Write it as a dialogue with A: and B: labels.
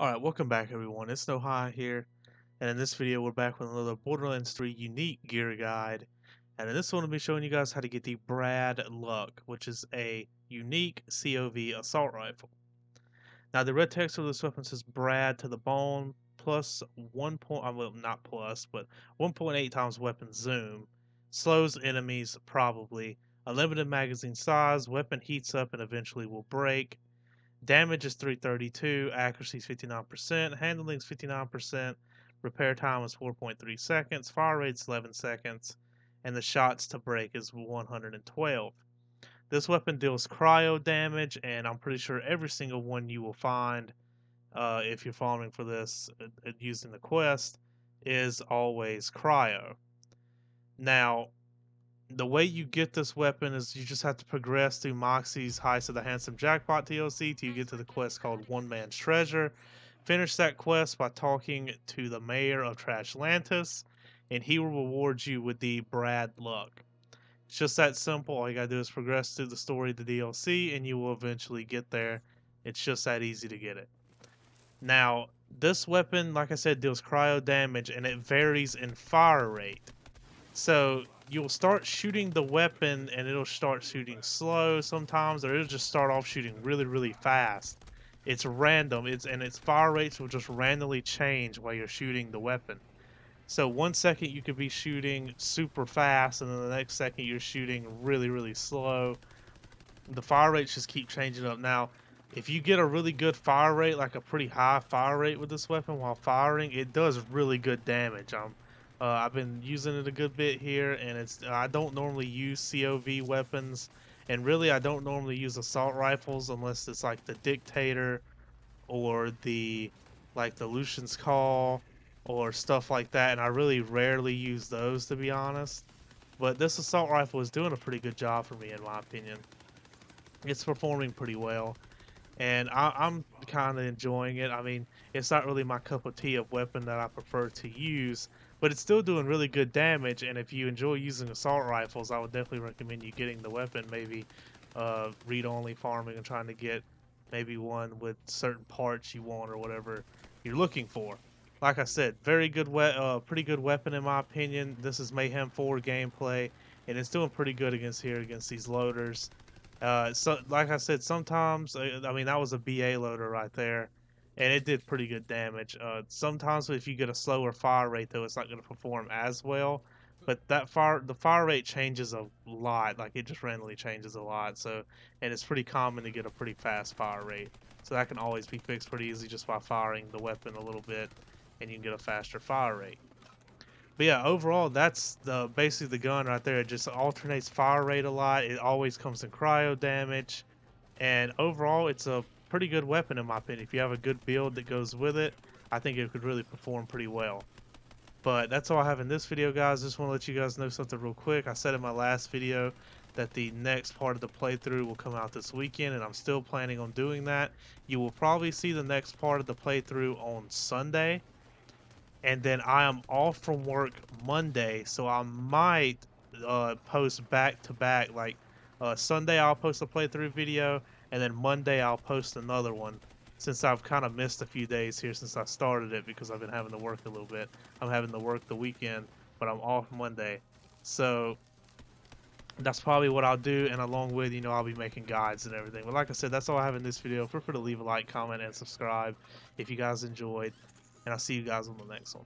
A: Alright, welcome back everyone, it's NoHa here, and in this video we're back with another Borderlands 3 unique gear guide, and in this one I'll be showing you guys how to get the Brad Luck, which is a unique COV assault rifle. Now the red text of this weapon says Brad to the bone, plus 1 point, uh, well not plus, but 1.8 times weapon zoom, slows enemies probably, a limited magazine size, weapon heats up and eventually will break, Damage is 332, accuracy is 59%, handling is 59%, repair time is 4.3 seconds, fire rate is 11 seconds, and the shots to break is 112. This weapon deals cryo damage, and I'm pretty sure every single one you will find uh, if you're farming for this uh, using the quest is always cryo. Now, the way you get this weapon is you just have to progress through Moxxi's Heist of the Handsome Jackpot DLC till you get to the quest called One Man's Treasure. Finish that quest by talking to the mayor of Trashlantis, and he will reward you with the Brad Luck. It's just that simple. All you gotta do is progress through the story of the DLC, and you will eventually get there. It's just that easy to get it. Now, this weapon, like I said, deals cryo damage, and it varies in fire rate. So you'll start shooting the weapon and it'll start shooting slow sometimes or it'll just start off shooting really really fast. It's random. It's and its fire rates will just randomly change while you're shooting the weapon. So one second you could be shooting super fast and then the next second you're shooting really really slow. The fire rates just keep changing up. Now if you get a really good fire rate like a pretty high fire rate with this weapon while firing it does really good damage. Um uh, I've been using it a good bit here, and it's I don't normally use COV weapons, and really I don't normally use assault rifles unless it's like the Dictator, or the like the Lucian's Call, or stuff like that, and I really rarely use those to be honest. But this assault rifle is doing a pretty good job for me in my opinion. It's performing pretty well, and I, I'm kind of enjoying it. I mean, it's not really my cup of tea of weapon that I prefer to use but it's still doing really good damage. And if you enjoy using assault rifles, I would definitely recommend you getting the weapon. Maybe uh, read-only farming and trying to get maybe one with certain parts you want or whatever you're looking for. Like I said, very good, we- uh, pretty good weapon in my opinion. This is Mayhem 4 gameplay, and it's doing pretty good against here against these loaders. Uh, so, like I said, sometimes uh, I mean that was a BA loader right there and it did pretty good damage. Uh, sometimes if you get a slower fire rate, though, it's not going to perform as well. But that fire, the fire rate changes a lot. Like it just randomly changes a lot. So, and it's pretty common to get a pretty fast fire rate. So that can always be fixed pretty easy just by firing the weapon a little bit, and you can get a faster fire rate. But yeah, overall, that's the basically the gun right there. It just alternates fire rate a lot. It always comes in cryo damage, and overall, it's a pretty good weapon in my opinion. If you have a good build that goes with it, I think it could really perform pretty well. But that's all I have in this video, guys. Just want to let you guys know something real quick. I said in my last video that the next part of the playthrough will come out this weekend, and I'm still planning on doing that. You will probably see the next part of the playthrough on Sunday. And then I am off from work Monday, so I might uh, post back to back. Like uh, Sunday, I'll post a playthrough video, and then Monday I'll post another one since I've kind of missed a few days here since I started it because I've been having to work a little bit. I'm having to work the weekend, but I'm off Monday. So that's probably what I'll do, and along with, you know, I'll be making guides and everything. But like I said, that's all I have in this video. Feel free to leave a like, comment, and subscribe if you guys enjoyed, and I'll see you guys on the next one.